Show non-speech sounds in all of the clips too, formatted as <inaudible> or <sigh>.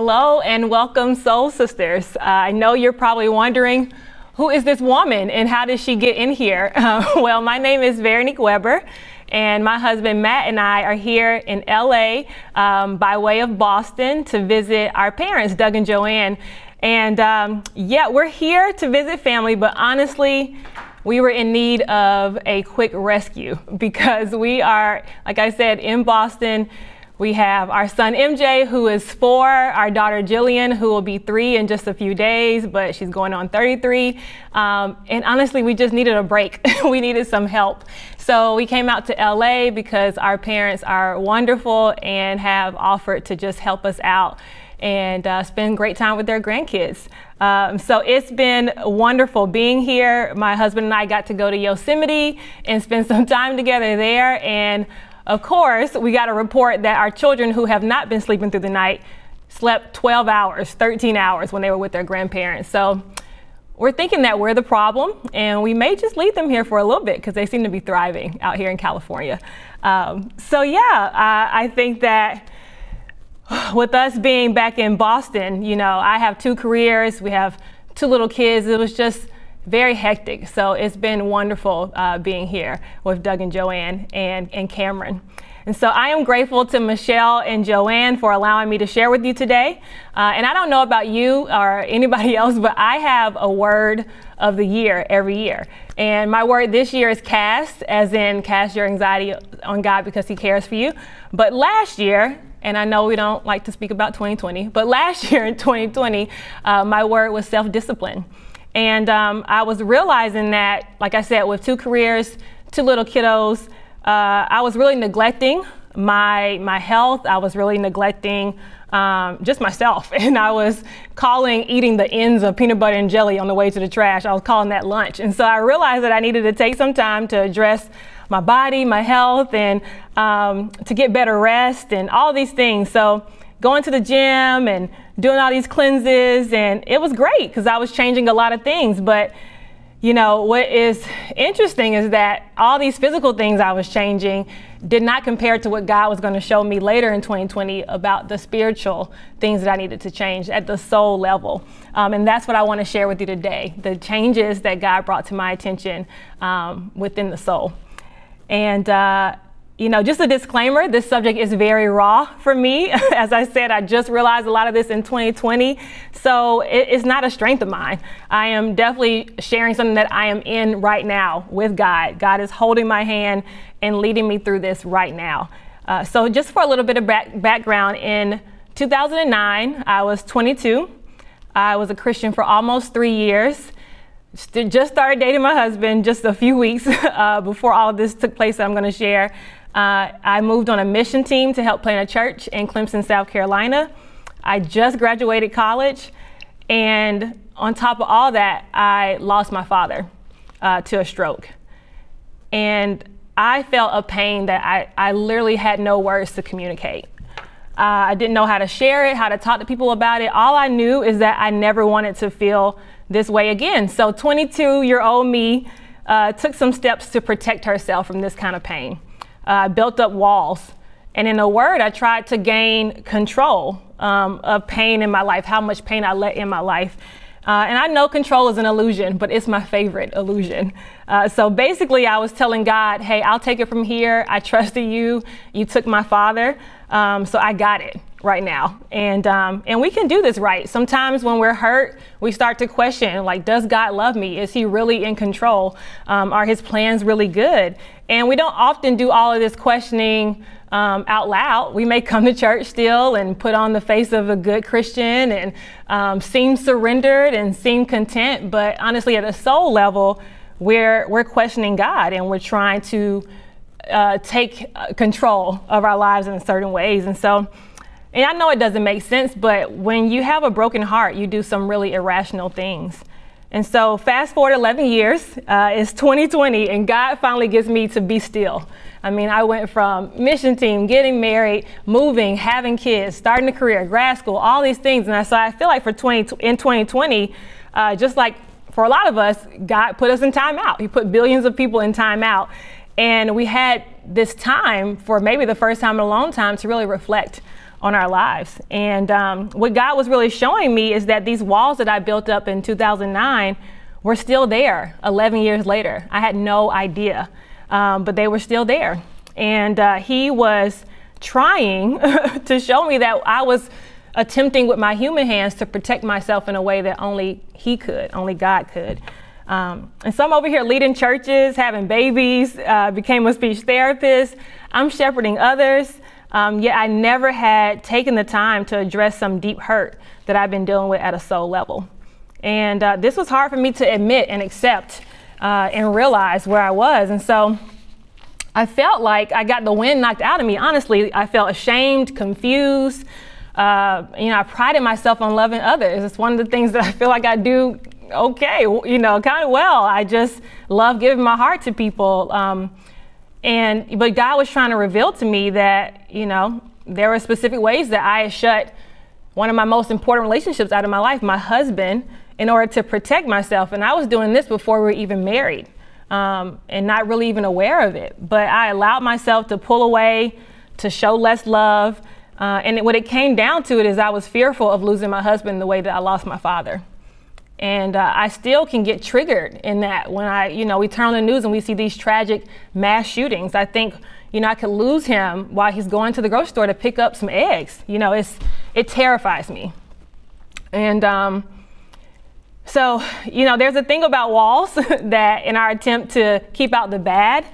Hello and welcome, Soul Sisters. Uh, I know you're probably wondering who is this woman and how did she get in here? <laughs> Uh, well, my name is Veronique Webber. And my husband Matt and I are here in LA um, by way of Boston to visit our parents, Doug and Joanne. And um, yeah, we're here to visit family, but honestly, we were in need of a quick rescue <laughs> because we are, like I said, in Boston. We have our son MJ, who is four, our daughter Jillian, who will be three in just a few days, but she's going on 33. Um, and honestly, we just needed a break. <laughs> we needed some help. So we came out to LA because our parents are wonderful and have offered to just help us out and uh, spend great time with their grandkids. Um, so it's been wonderful being here. My husband and I got to go to Yosemite and spend some <laughs> time together there. And of course, we got a report that our children who have not been sleeping through the night slept 12 hours, 13 hours when they were with their grandparents. So we're thinking that we're the problem, and we may just leave them here for a little bit because they seem to be thriving out here in California. Um, so, yeah, I think that with us being back in Boston, you know, I have two careers, we have two little kids. It was just very hectic. So it's been wonderful uh, being here with Doug and Joanne and, and Cameron. And so I am grateful to Michelle and Joanne for allowing me to share with you today. Uh, and I don't know about you or anybody <laughs> else, but I have a word of the year every year. And my word this year is cast, as in cast your anxiety on God because He cares for you. But last year, and I know we don't like to speak about 2020, but last <laughs> year in 2020, uh, my word was self discipline. And um, I was realizing that, like I said, with two careers, two little kiddos, uh, I was really neglecting my my health. I was really neglecting um, just myself, <laughs> and I was calling eating the ends of peanut butter and jelly on the way to the trash. I was calling that lunch, and so I realized that I needed to take some time to address my body, my health, and um, to get better rest, and all these things. So going to the gym and doing all these cleanses, and it was great because I was changing a lot of things. But you know, what is interesting is that all these physical things I was changing did not compare to what God was going to show me later in 2020 about the spiritual things that I needed to change at the soul level. Um, and that's what I want to share with you today the changes that God brought to my attention um, within the soul. And, uh, you know, just a disclaimer, this subject is very raw for me. <laughs> As I said, I just realized a lot of this in 2020. So it, it's not a strength of mine. I am definitely sharing something that I am in right now with God. God is holding my hand and leading me through this right now. Uh, so just for a little bit of back- background, in 2009, I was 22. I was a Christian for almost three years just started dating my husband just a few weeks <laughs> uh, before all this took place that I'm going to share. Uh, I moved on a mission team to help plant a church in Clemson, South Carolina. I just graduated college, and on top of all that, I lost my father uh, to a stroke. And I felt a pain that I, I literally had no words to communicate. Uh, I didn't know how to share it, how to talk to people about it. All I knew is that I never wanted to feel this way again. So, 22 year old me uh, took some steps to protect herself from this kind of pain uh, built up walls. And in a word, I tried to gain control um, of pain in my life, how much pain I let in my life. Uh, and I know control is an illusion, but it's my favorite illusion. Uh, so basically, I was telling God, hey, I'll take it from here. I trusted you. You took my father. Um, so I got it right now. And, um, and we can do this right. Sometimes when we're hurt, we start to question, like, does God love me? Is he really in control? Um, are his plans really good? And we don't often do all of this questioning um, out loud. We may come to church still and put on the face of a good Christian and um, seem surrendered and seem content. But honestly, at a soul level, we're, we're questioning God and we're trying to uh, take uh, control of our lives in certain ways. And so, and I know it doesn't make sense, but when you have a broken heart, you do some really irrational things. And so, fast forward 11 years, uh, it's 2020, and God finally gets me to be still. I mean, I went from mission team, getting married, moving, having kids, starting a career, grad school, all these things. And I, so I feel like for 20, in 2020, uh, just like for a lot of us, God put us in timeout. He put billions of people in timeout. And we had this time for maybe the first time in a long time to really reflect on our lives. And um, what God was really showing me is that these walls that I built up in 2009 were still there 11 years later. I had no idea, um, but they were still there. And uh, He was trying <laughs> to show me that I was attempting with my human hands to protect myself in a way that only He could, only God could. Um, and so I'm over here leading churches, having babies, uh, became a speech therapist. I'm shepherding others. Um, yet I never had taken the time to address some deep hurt that I've been dealing with at a soul level. And uh, this was hard for me to admit and accept uh, and realize where I was. And so I felt like I got the wind knocked out of me. Honestly, I felt ashamed, confused. Uh, you know, I prided myself on loving others. It's one of the things that I feel like I do okay, you know, kind of well. I just love giving my heart to people. Um, and but God was trying to reveal to me that you know there were specific ways that I had shut one of my most important relationships out of my life, my husband, in order to protect myself. And I was doing this before we were even married, um, and not really even aware of it. But I allowed myself to pull away, to show less love. Uh, and what it came down to it is I was fearful of losing my husband the way that I lost my father. And uh, I still can get triggered in that when I, you know, we turn on the news and we see these tragic mass shootings. I think, you know, I could lose him while he's going to the grocery store to pick up some eggs. You know, it's it terrifies me. And um, so, you know, there's a thing about walls <laughs> that in our attempt to keep out the bad,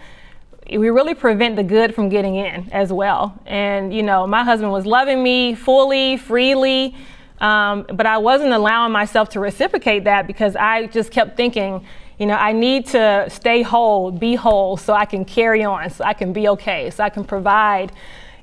we really prevent the good from getting in as well. And, you know, my husband was loving me fully, freely. Um, but I wasn't allowing myself to reciprocate that because I just kept thinking, you know, I need to stay whole, be whole, so I can carry on, so I can be okay, so I can provide,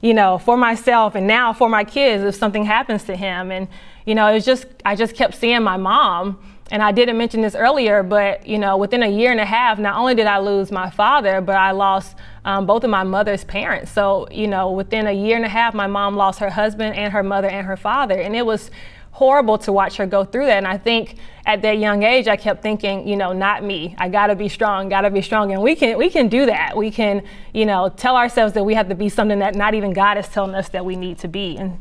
you know, for myself and now for my kids if something happens to him. And, you know, it was just, I just kept seeing my mom and I didn't mention this earlier, but you know, within a year and a half, not only did I lose my father, but I lost um, both of my mother's parents. So you know, within a year and a half, my mom lost her husband and her mother and her father, and it was horrible to watch her go through that. And I think at that young age, I kept thinking, you know, not me. I got to be strong. Got to be strong. And we can we can do that. We can, you know, tell ourselves that we have to be something that not even God is telling us that we need to be. And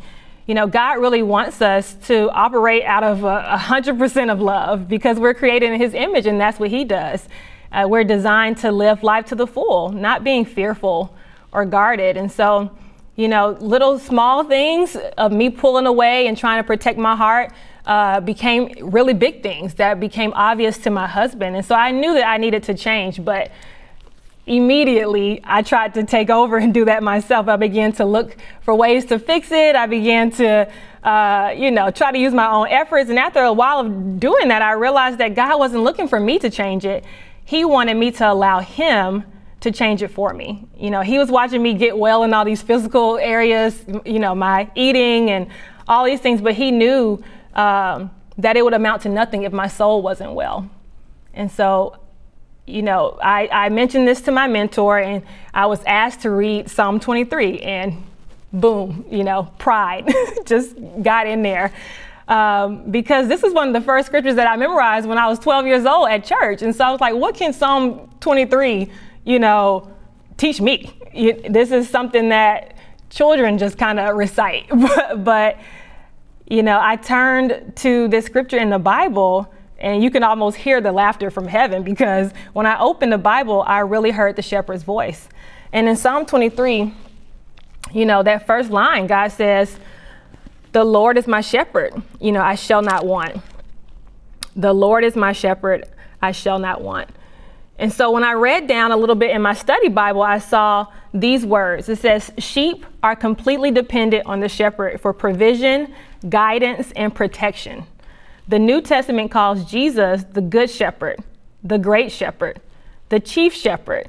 you know, God really wants us to operate out of a hundred percent of love because we're created in His image, and that's what He does. Uh, we're designed to live life to the full, not being fearful or guarded. And so, you know, little small things of me pulling away and trying to protect my heart uh, became really big things that became obvious to my husband. And so I knew that I needed to change, but immediately I tried to take over and do that myself. I began to look for ways to fix it. I began to, uh, you know, try to use my own efforts. And after a while of doing that, I realized that God wasn't looking for me to change it. He wanted me to allow Him to change it for me. You know, He was watching me get well in all these physical areas, you know, my eating and all these things, but He knew um, that it would amount to nothing if my soul wasn't well. And so you know, I, I mentioned this to my mentor and I was asked to read Psalm 23 and boom, you know, pride <laughs> just got in there. Um, because this is one of the first scriptures that I memorized when I was 12 years old at church. And so I was like, what can Psalm 23, you know, teach me? You, this is something that children just kind of recite. but, <laughs> but, you know, I turned to this scripture in the Bible and you can almost hear the laughter from heaven because when I opened the Bible, I really heard the shepherd's voice. And in Psalm 23, you know, that first line, God says, The Lord is my shepherd, you know, I shall not want. The Lord is my shepherd, I shall not want. And so when I read down a little bit in my study Bible, I saw these words. It says, Sheep are completely dependent on the shepherd for provision, guidance, and protection. The New Testament calls Jesus the Good Shepherd, the Great Shepherd, the Chief Shepherd.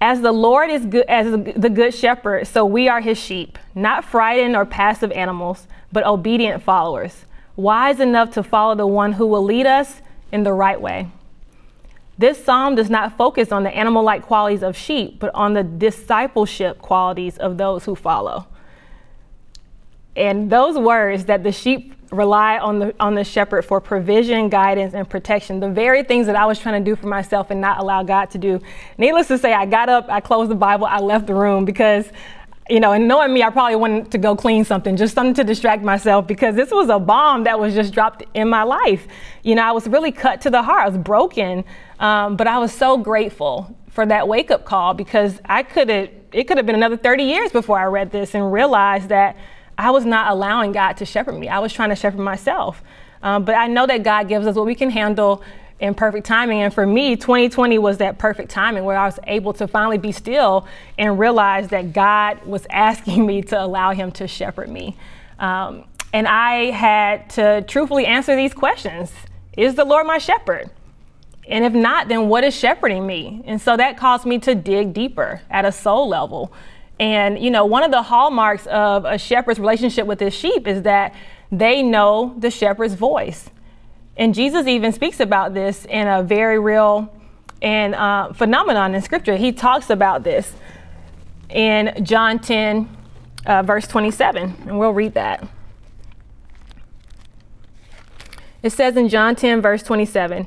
As the Lord is good, as the Good Shepherd, so we are his sheep, not frightened or passive animals, but obedient followers, wise enough to follow the one who will lead us in the right way. This psalm does not focus on the animal like qualities of sheep, but on the discipleship qualities of those who follow. And those words that the sheep rely on the on the shepherd for provision, guidance, and protection. The very things that I was trying to do for myself and not allow God to do. Needless to say, I got up, I closed the Bible, I left the room because you know, and knowing me, I probably wanted to go clean something, just something to distract myself because this was a bomb that was just dropped in my life. You know, I was really cut to the heart. I was broken, um, but I was so grateful for that wake up call because I could have, it could have been another 30 years before I read this and realized that I was not allowing God to shepherd me. I was trying to shepherd myself. Um, but I know that God gives us what we can handle in perfect timing. And for me, 2020 was that perfect timing where I was able to finally be still and realize that God was <laughs> asking me to allow Him to shepherd me. Um, and I had to truthfully answer these questions Is the Lord my shepherd? And if not, then what is shepherding me? And so that caused me to dig deeper at a soul level. And, you know, one of the hallmarks of a shepherd's relationship with his sheep is that they know the shepherd's voice. And Jesus even speaks about this in a very real and uh, phenomenon in scripture. He talks about this in John 10, uh, verse 27, and we'll read that. It says in John 10, verse 27,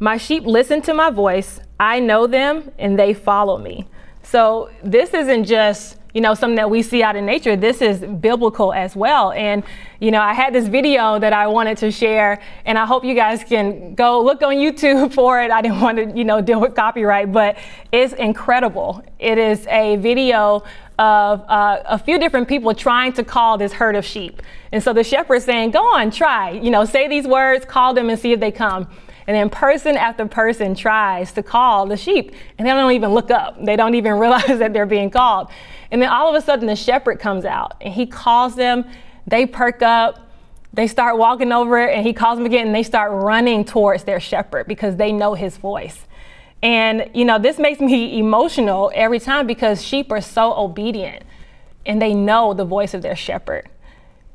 My sheep listen to my voice, I know them, and they follow me. So this isn't just you know, something that we see out in nature. This is biblical as well. And, you know, I had this video that I wanted to share, and I hope you guys can go look on YouTube <laughs> for it. I didn't want to, you know, deal with copyright, but it's incredible. It is a video of uh, a few different people trying to call this herd of sheep. And so the shepherd's saying, go on, try, you know, say these words, call them and see if they come. And then person after person tries to call the sheep, and they don't even look up. They don't even <laughs> realize that they're being called. And then all of a sudden, the shepherd comes out and he calls them. They perk up. They start walking over, and he calls them again, and they start running towards their shepherd because they know his voice. And, you know, this makes me emotional every time because sheep are so obedient and they know the voice of their shepherd.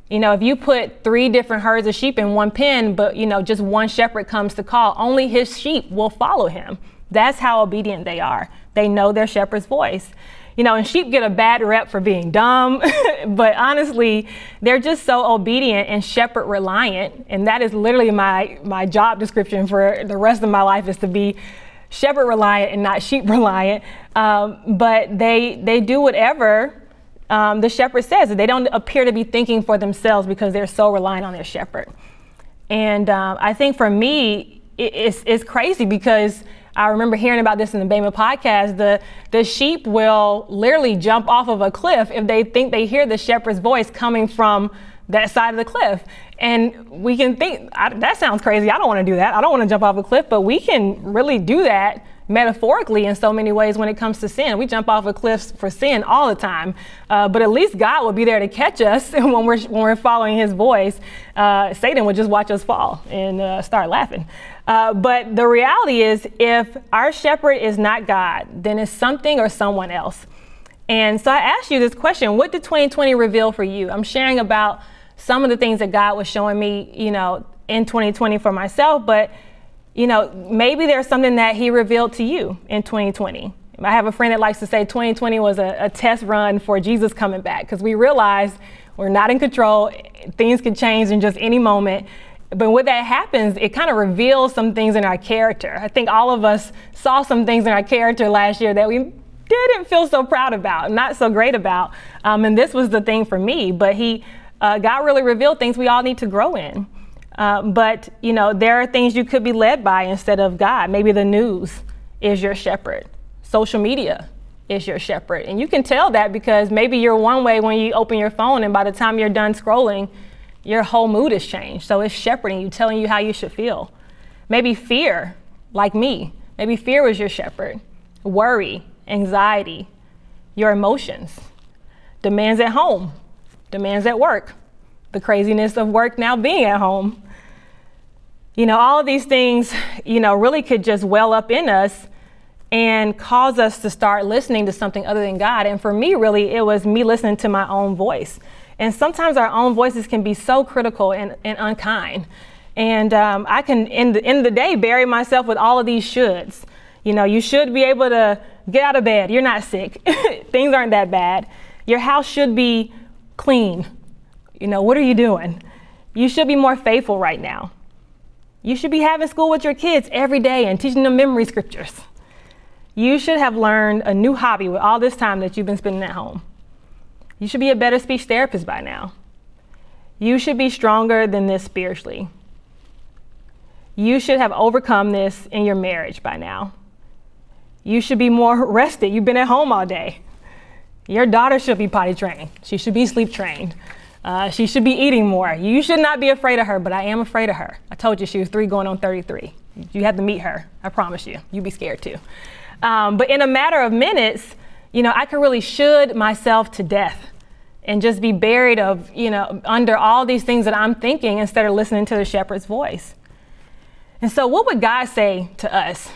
You know, if you put three different herds of sheep in one pen, but, you know, just one shepherd comes to call, only his sheep will follow him. That's how obedient they are. They know their shepherd's voice. You know, and sheep get a bad rep for being dumb, <laughs> but honestly, they're just so obedient and shepherd reliant. And that is literally my, my job description for the rest of my life is to be shepherd reliant and not sheep <laughs> reliant. Um, but they, they do whatever um, the shepherd says that they don't appear to be thinking for themselves because they're so reliant on their shepherd. And uh, I think for me, it, it's, it's crazy because I remember hearing about this in the Bema podcast. The, the sheep will literally jump off of a cliff if they think they hear the shepherd's voice coming from that side of the cliff. And we can think, I, that sounds crazy. I don't want to do that. I don't want to jump off a cliff, but we can really do that metaphorically in so many ways when it comes to sin. We jump off of cliffs for sin all the time, uh, but at least God will be there to catch us <laughs> when we're when we're following His voice. Uh, Satan would just watch us fall and uh, start laughing. Uh, but the reality is, if our shepherd is not God, then it's something or someone else. And so I asked you this question: What did 2020 reveal for you? I'm sharing about some of the things that God was showing me, you know, in 2020 for myself, but you know, maybe there's something that he revealed to you in 2020. I have a friend that likes to say 2020 was a, a test run for Jesus coming back because we realized we're not in control. Things can change in just any moment. But when that happens, it kind of reveals some things in our character. I think all of us saw some things in our character last year that we didn't feel so proud about, not so great about. Um, and this was the thing for me. But he, uh, God really revealed things we all need to grow in. Uh, but, you know, there are things you could be led by instead of God. Maybe the news is your shepherd, social media is your shepherd. And you can tell that because maybe you're one way when you open your phone, and by the time you're done scrolling, your whole mood has changed. So it's shepherding you, telling you how you should feel. Maybe fear, like me. Maybe fear was your shepherd. Worry, anxiety, your emotions, demands at home, demands at work, the craziness of work now being at home. You know, all of these things, you know, really could just well up in us and cause us to start listening to something other than God. And for me, really, it was me listening to my own voice. And sometimes our own voices can be so critical and, and unkind. And um, I can, in the end of the day, bury myself with all of these shoulds. You know, you should be able to get out of bed. You're not sick. <laughs> Things aren't that bad. Your house should be clean. You know, what are you doing? You should be more faithful right now. You should be having school with your kids every day and teaching them memory scriptures. You should have learned a new hobby with all this time that you've been spending at home. You should be a better speech therapist by now. You should be stronger than this spiritually. You should have overcome this in your marriage by now. You should be more <laughs> rested. You've been at home all day. Your daughter should be potty trained. She should be sleep trained. Uh, she should be eating more. You should not be afraid of her, but I am afraid of her. I told you she was three going on 33. You have to meet her. I promise you. You'd be scared too. Um, but in a matter of minutes, you know, I could really should myself to death and just be buried of, you know, under all these things that I'm thinking instead of listening to the shepherd's voice. And so, what would God say to us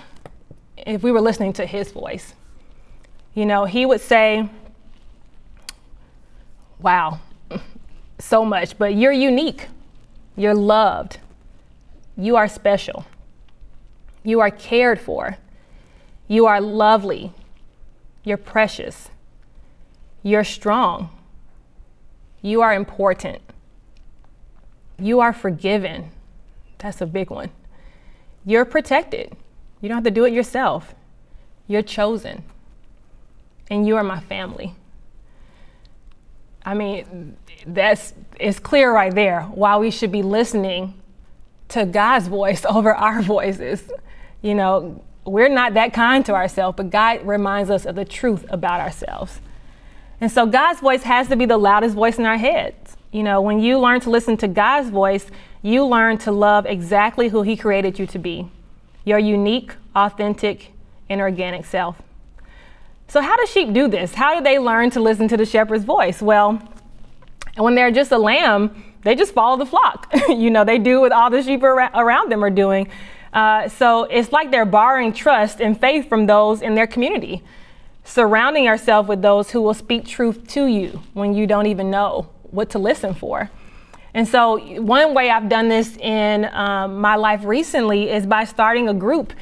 if we were listening to his voice? You know, he would say, Wow, so much, but you're unique. You're loved. You are special. You are cared for. You are lovely. You're precious. You're strong. You are important. You are forgiven. That's a big one. You're protected. You don't have to do it yourself. You're chosen. And you are my family. I mean, that's it's clear right there why we should be listening to God's voice <laughs> over our voices. You know, we're not that kind to ourselves, but God reminds us of the truth about ourselves. And so God's voice has to be the loudest voice in our heads. You know, when you learn to listen to God's voice, you learn to love exactly who He created you to be your unique, authentic, and organic self. So, how do sheep do this? How do they learn to listen to the shepherd's voice? Well, when they're just a lamb, they just follow the flock. <laughs> you know, they do what all the sheep around them are doing. Uh, so it's like they're borrowing trust and faith from those in their community, surrounding yourself with those who will speak truth to you when you don't even know what to listen for. And so, one way I've done this in um, my life recently is by starting a group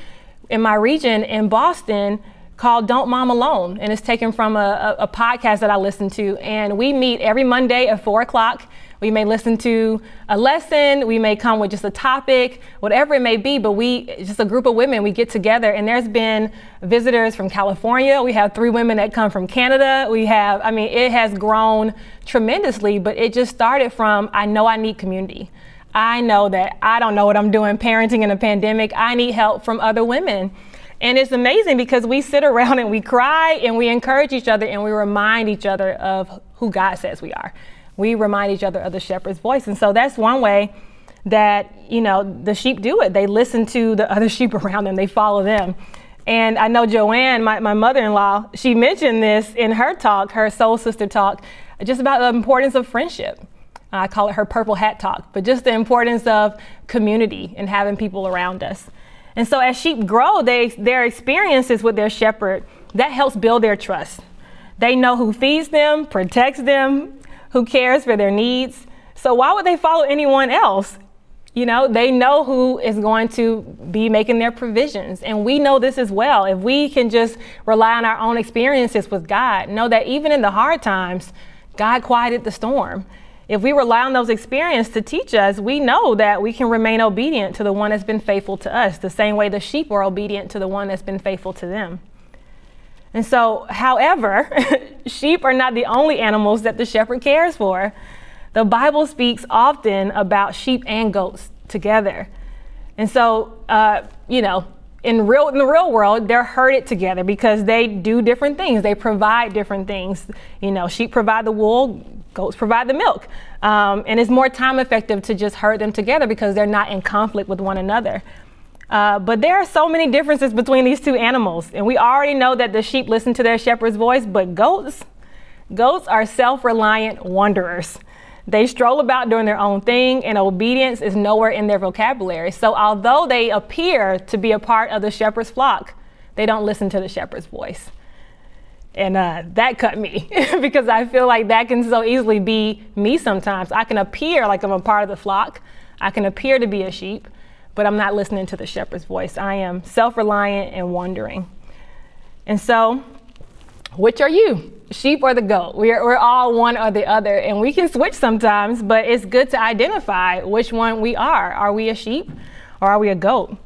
in my region in Boston called Don't Mom Alone. And it's taken from a, a, a, podcast that I listen to. And we meet every Monday at 4 o'clock. We may listen to a lesson, we may come with just a topic, whatever it may be, but we, just a group of women, we get together. And there's been visitors from California. We have three women that come from Canada. We have, I mean, it has grown tremendously, but it just started from I know I need community. I know that I don't know what I'm doing parenting in a pandemic. I need help from other women. And it's amazing because we sit around and we cry and we encourage each other and we remind each other of who God says we are. We remind each other of the shepherd's voice. And so that's one way that, you know, the sheep do it. They listen to the <laughs> other sheep around them, they follow them. And I know Joanne, my, my mother in law, she mentioned this in her talk, her soul sister talk, just about the importance of friendship. I call it her purple hat talk, but just the importance of community and having people around us. And so as sheep grow, they, their experiences with their shepherd, that helps build their trust. They know who feeds them, protects them, who cares for their needs. So why would they follow anyone else? You know, they know who is going to be making their provisions. And we know this as well. If we can just rely on our own experiences with God, know that even in the hard times, God quieted the storm if we rely on those experiences to teach us, we know that we can remain obedient to the one that's been faithful to us, the same way the sheep are obedient to the one that's been faithful to them. And so, however, <laughs> sheep are not the only animals that the shepherd cares for. The Bible speaks often about sheep and goats together. And so, uh, you know, in real in the real world, they're herded together because they do different things. They provide different things. You know, sheep provide the wool, goats provide the milk. Um, and it's more time effective to just herd them together because they're not in conflict with one another. Uh, but there are so many differences between these two animals. And we already know that the sheep listen to their shepherd's voice, but goats, goats are self-reliant wanderers. They stroll about doing their own thing, and obedience is nowhere in their vocabulary. So, although they appear to be a part of the shepherd's flock, they don't listen to the shepherd's voice. And uh, that cut me <laughs> because I feel like that can so easily be me sometimes. I can appear like I'm a part of the flock, I can appear to be a sheep, but I'm not listening to the shepherd's voice. I am self reliant and wandering. And so, which are you? Sheep or the goat? We're, we're all one or the other, and we can switch sometimes, but it's good to identify which one we are. Are we a sheep or are we a goat?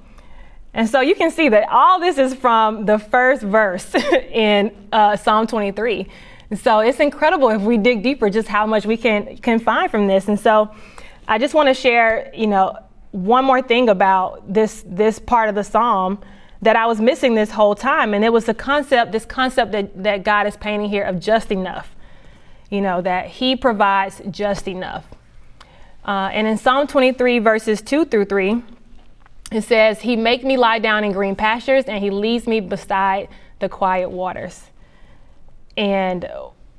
And so you can see that all this is from the first verse <laughs> in uh, Psalm 23. so it's incredible if we dig deeper just how much we can can find from this. And so I just want to share, you know, one more thing about this this part of the psalm that I was missing this whole time, and it was the concept, this concept that, that God is painting here of just enough. You know, that He provides just enough. Uh, and in Psalm 23, verses 2 through 3, it says, He make me lie down in green pastures, and He leads me beside the quiet waters. And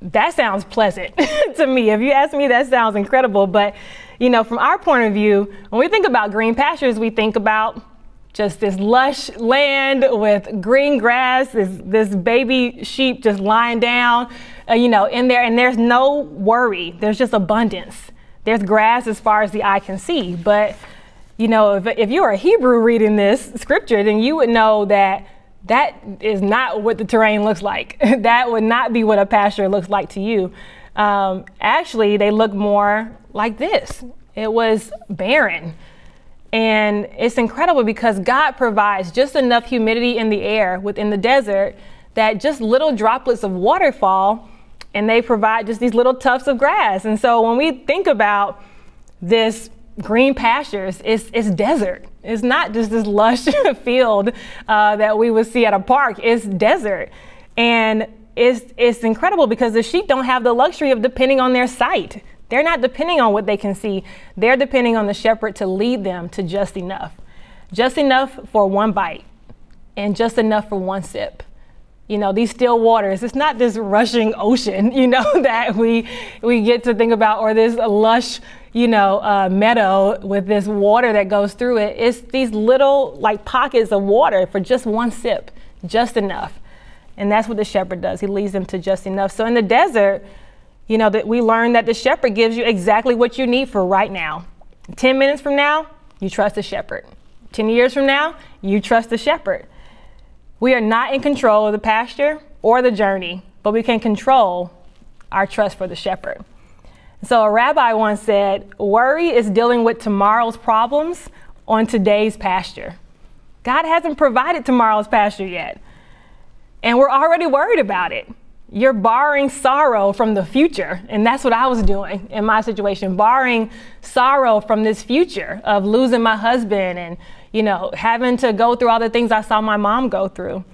that sounds pleasant <laughs> to me. If you ask me, that sounds incredible. But, you know, from our point of view, when we think about green pastures, we think about just this lush land with green grass, this, this baby sheep just lying down, uh, you know, in there. And there's no worry, there's just abundance. There's grass as far as the eye can see. But, you know, if, if you're a Hebrew reading this scripture, then you would know that that is not what the terrain looks like. <laughs> that would not be what a pasture looks like to you. Um, actually, they look more like this. It was barren. And it's incredible because God provides just enough humidity in the air within the desert that just little droplets of water fall and they provide just these little tufts of grass. And so when we think about this green pastures, it's, it's desert. It's not just this lush <laughs> field uh, that we would see at a park. It's desert. And it's, it's incredible because the sheep don't have the luxury of depending on their sight. They're not depending on what they can see. They're depending on the shepherd to lead them to just enough. Just enough for one bite and just enough for one sip. You know these still waters it's not this rushing ocean <laughs> you know <laughs> that we we get to think about or this lush you know uh, meadow with this water that goes through it. It's these little like pockets of water for just one sip just enough. And that's what the shepherd does. He leads them to just enough. So in the desert you know that we learn that the shepherd gives you exactly what you need for right now 10 minutes from now you trust the shepherd 10 years from now you trust the shepherd we are not in control of the pasture or the journey, but we can control our trust for the shepherd. So, a rabbi once said, Worry is dealing with tomorrow's problems on today's pasture. God hasn't provided tomorrow's pasture yet, and we're already worried about it. You're borrowing sorrow from the future, and that's what I was doing in my situation, borrowing sorrow from this future of losing my husband and you know, having to go through all the things I saw my mom go through.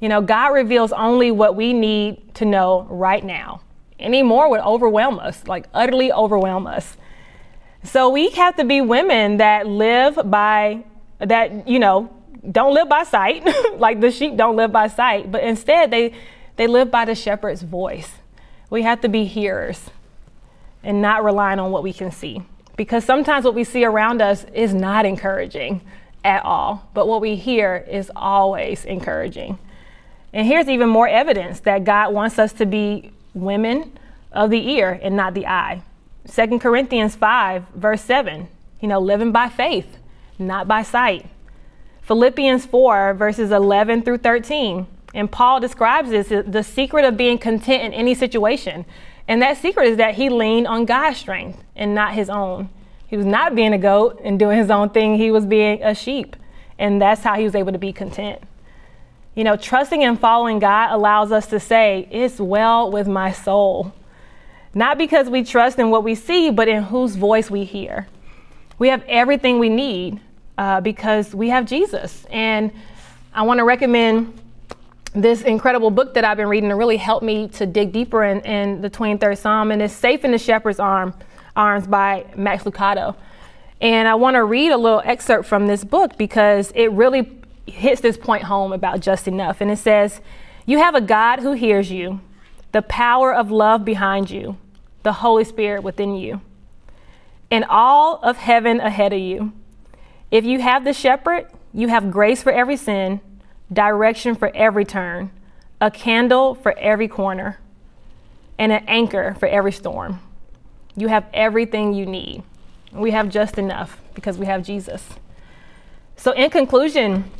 You know, God reveals only what we need to know right now. Any more would overwhelm us, like utterly overwhelm us. So we have to be women that live by, that, you know, don't live by sight, <laughs> like the sheep don't live by sight, but instead they, they live by the shepherd's voice. We have to be hearers and not relying on what we can see. Because sometimes what we see around us is not encouraging at all, but what we hear is always encouraging. And here's even more evidence that God wants us to be women of the ear and not the eye. 2 Corinthians 5, verse 7, you know, living by faith, not by sight. Philippians 4, verses 11 through 13. And Paul describes this the secret of being content in any situation. And that secret is that he leaned on God's strength and not his own. He was not being a goat and doing his own thing, he was being a sheep. And that's how he was able to be content. You know, trusting and following God allows us to say, It's well with my soul. Not because we trust in what we see, but in whose voice we hear. We have everything we need uh, because we have Jesus. And I want to recommend this incredible book that I've been reading to really help me to dig deeper in, in the 23rd Psalm, and it's Safe in the Shepherd's Arm Arms by Max Lucado. And I want to read a little excerpt from this book because it really hits this point home about just enough. And it says, You have a God who hears you, the power of love behind you, the Holy Spirit within you, and all of heaven ahead of you. If you have the shepherd, you have grace for every sin, direction for every turn, a candle for every corner, and an anchor for every storm. You have everything you need. We have just enough because we have Jesus. So, in conclusion,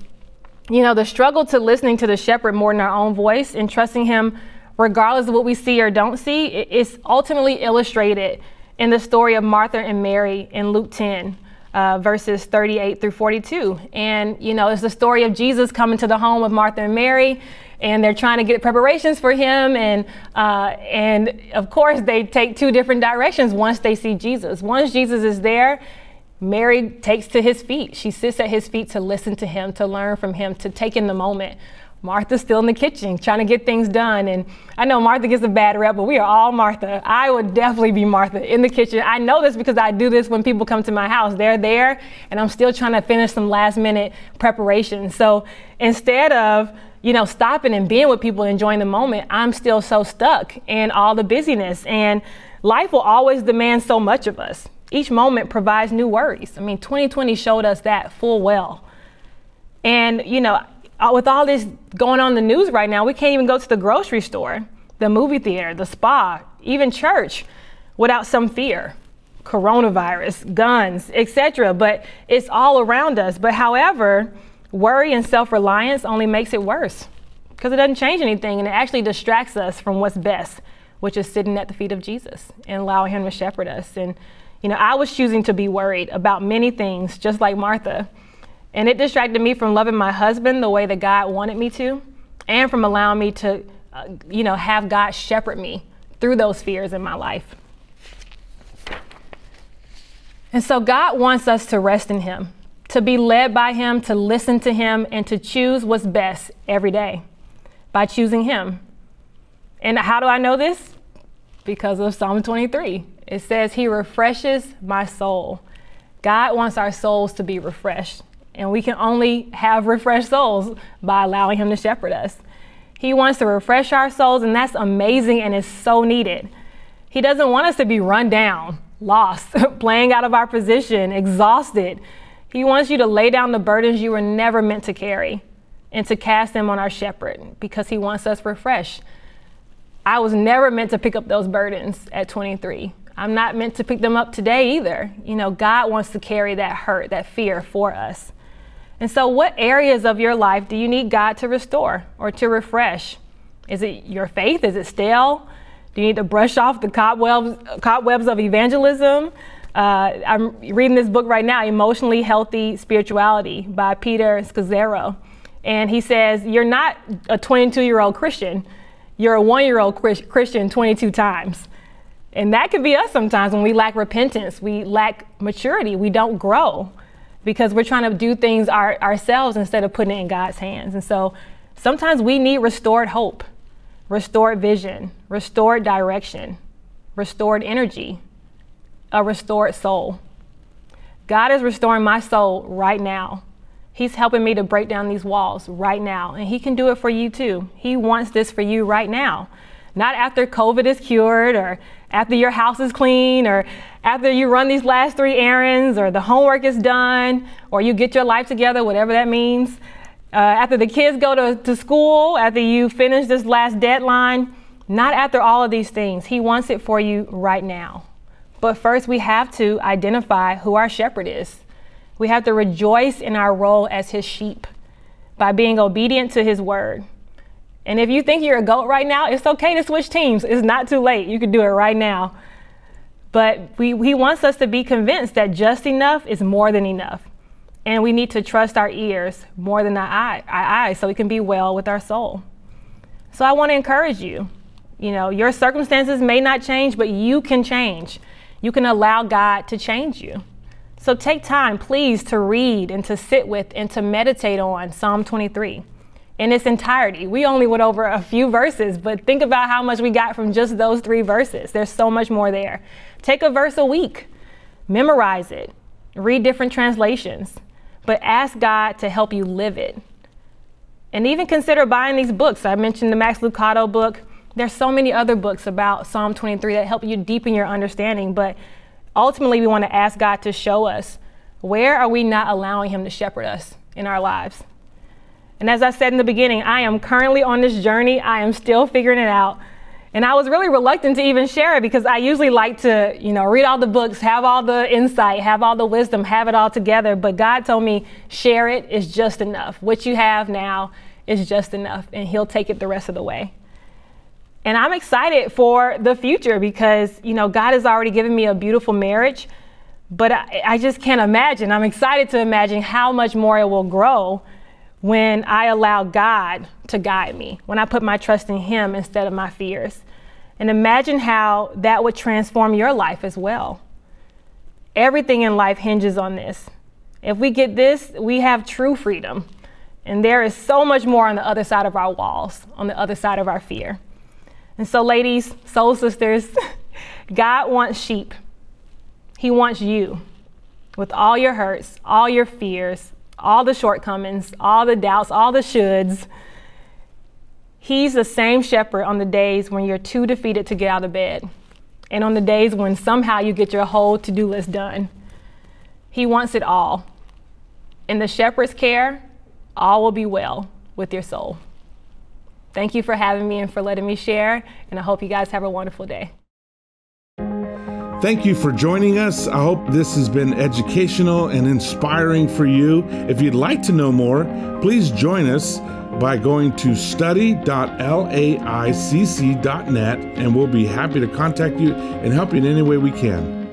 you know, the struggle to listening to the shepherd more than our own voice and trusting him regardless of what we see or don't see is ultimately illustrated in the story of Martha and Mary in Luke 10, uh, verses 38 through 42. And, you know, it's the story of Jesus coming to the home of Martha and Mary, and they're trying to get preparations for him. And, uh, and of course, they take two different directions once they see Jesus. Once Jesus is there, Mary takes to his feet. She sits at his feet to listen to him, to learn from him, to take in the moment. Martha's still in the kitchen trying to get things done. And I know Martha gets a bad rep, but we are all Martha. I would definitely be Martha in the kitchen. I know this because I do this when people come to my house. They're there, and I'm still trying to finish some last minute preparation. So instead of you know, stopping and being with people, enjoying the moment, I'm still so stuck in all the busyness. And life will always demand so much of us. Each moment provides new worries. I mean, 2020 showed us that full well. And, you know, Uh, with all this going on in the news right now, we can't even go to the grocery store, the movie theater, the spa, even church without some fear. Coronavirus, guns, etc. But it's all around us. But however, worry and self-reliance only makes it worse because it doesn't change anything and it actually distracts us from what's best, which is sitting at the feet of Jesus and allowing him to shepherd us. And you know, I was choosing to be worried about many things, just like Martha. And it distracted me from loving my husband the way that God wanted me to, and from allowing me to, uh, you know, have God shepherd me through those fears in my life. And so God wants us to rest in Him, to be led by Him, to listen to Him, and to choose what's best every day by choosing Him. And how do I know this? Because of Psalm 23. It says, He refreshes my soul. God wants our souls to be refreshed. And we can only have refreshed souls by allowing Him to shepherd us. He wants to refresh our souls, and that's amazing and is so needed. He doesn't want us to be run down, lost, <laughs> playing out of our position, exhausted. He wants you to lay down the burdens you were never meant to carry and to cast them on our shepherd because he wants us refreshed. I was never meant to pick up those burdens at 23. I'm not meant to pick them up today either. You know, God wants to carry that hurt, that fear for us. And so, what areas of your life do you need God to restore or to refresh? Is it your faith? Is it stale? Do you need to brush off the cobwebs, cobwebs of evangelism? Uh, I'm reading this book right now, Emotionally Healthy Spirituality by Peter Scazzero. And he says, You're not a 22 year old Christian, you're a one year old Christian 22 times. And that could be us sometimes when we lack repentance, we lack maturity, we don't grow because we're trying to do things our, ourselves instead of putting it in God's hands. And so sometimes we need restored hope, restored vision, restored direction, restored energy, a restored soul. God is restoring my soul right now. He's helping me to break down these walls right now, and He can do it for you too. He wants this for you right now. Not after COVID is cured or after your house is clean or after you run these last three errands or the homework is done or you get your life together, whatever that means. Uh, after the kids go to, to school, after you finish this last deadline, not after all of these things. He wants it for you right now. But first, we have to identify who our shepherd is. We have to rejoice in our role as his sheep by being obedient to his word. And if you think you're a goat right now, it's okay to switch teams. It's not too late. You can do it right now. But we, he wants us to be convinced that just enough is more than enough. And we need to trust our ears more than our, eye, our eyes so we can be well with our soul. So I want to encourage you. You know, your circumstances may not change, but you can change. You can allow God to change you. So take time, please, to read and to sit with and to meditate on Psalm 23 in its entirety. We only went over a few verses, but think about how much we got from just those three verses. There's so much more there. Take a verse a week, memorize it, read different translations, but ask God to help you live it. And even consider buying these books. I mentioned the Max Lucado book. There's so many other books about Psalm 23 that help you deepen your understanding, but ultimately we want to ask God to show us where are we not allowing him to shepherd us in our lives? And as I said in the beginning, I am currently on this journey. I am still figuring it out. And I was really reluctant to even share it because I usually like to, you know, read all the books, have all the insight, have all the wisdom, have it all together. But God told me, share it is just enough. What you have now is just enough, and He'll take it the rest of the way. And I'm excited for the future because, you know, God has already given me a beautiful marriage. But I, I just can't imagine. I'm excited to imagine how much more it will grow when I allow God to guide me, when I put my trust in Him instead of my fears. And imagine how that would transform your life as well. Everything in life hinges on this. If we get this, we have true freedom. And there is so much more on the other side of our walls, on the other side of our fear. And so, ladies, soul sisters, <laughs> God wants sheep. He wants you with all your hurts, all your fears, all the shortcomings, all the doubts, all the shoulds. He's the same shepherd on the days when you're too defeated to get out of bed, and on the days when somehow you get your whole to do list done. He wants it all. In the shepherd's care, all will be well with your soul. Thank you for having me and for letting me share, and I hope you guys have a wonderful day. Thank you for joining us. I hope this has been educational and inspiring for you. If you'd like to know more, please join us by going to study.laicc.net and we'll be happy to contact you and help you in any way we can.